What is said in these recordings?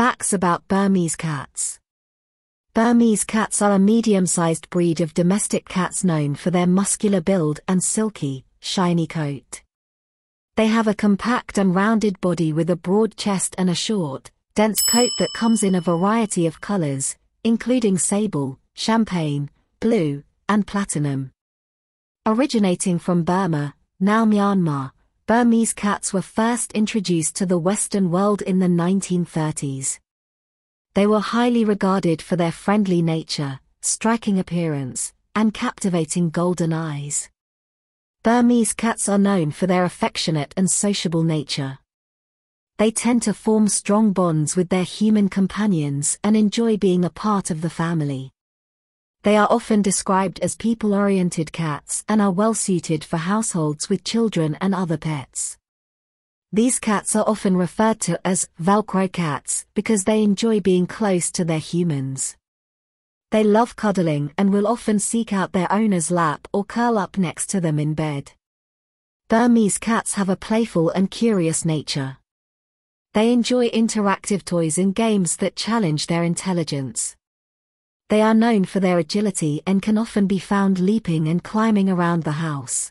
Facts about Burmese cats. Burmese cats are a medium-sized breed of domestic cats known for their muscular build and silky, shiny coat. They have a compact and rounded body with a broad chest and a short, dense coat that comes in a variety of colors, including sable, champagne, blue, and platinum. Originating from Burma, now Myanmar, Burmese cats were first introduced to the Western world in the 1930s. They were highly regarded for their friendly nature, striking appearance, and captivating golden eyes. Burmese cats are known for their affectionate and sociable nature. They tend to form strong bonds with their human companions and enjoy being a part of the family. They are often described as people-oriented cats and are well suited for households with children and other pets. These cats are often referred to as Velcro cats because they enjoy being close to their humans. They love cuddling and will often seek out their owner's lap or curl up next to them in bed. Burmese cats have a playful and curious nature. They enjoy interactive toys and games that challenge their intelligence. They are known for their agility and can often be found leaping and climbing around the house.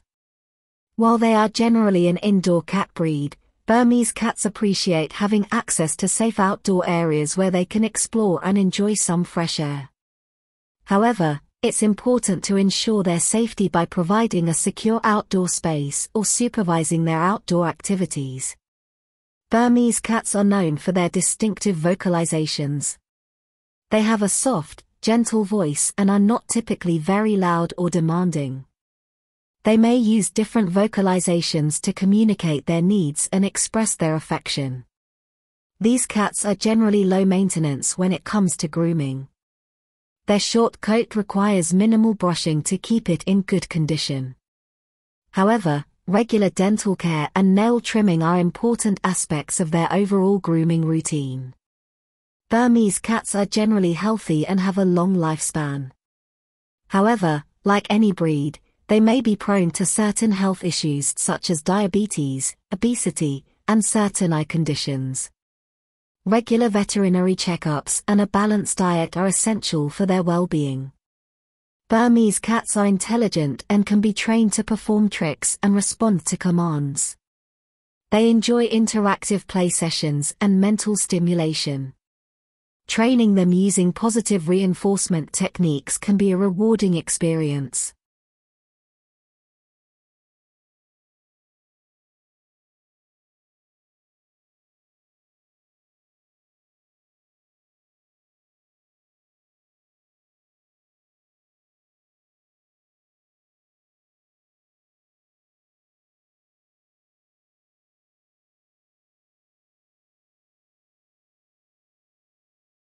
While they are generally an indoor cat breed, Burmese cats appreciate having access to safe outdoor areas where they can explore and enjoy some fresh air. However, it's important to ensure their safety by providing a secure outdoor space or supervising their outdoor activities. Burmese cats are known for their distinctive vocalizations. They have a soft, gentle voice and are not typically very loud or demanding. They may use different vocalizations to communicate their needs and express their affection. These cats are generally low maintenance when it comes to grooming. Their short coat requires minimal brushing to keep it in good condition. However, regular dental care and nail trimming are important aspects of their overall grooming routine. Burmese cats are generally healthy and have a long lifespan. However, like any breed, they may be prone to certain health issues such as diabetes, obesity, and certain eye conditions. Regular veterinary checkups and a balanced diet are essential for their well-being. Burmese cats are intelligent and can be trained to perform tricks and respond to commands. They enjoy interactive play sessions and mental stimulation. Training them using positive reinforcement techniques can be a rewarding experience.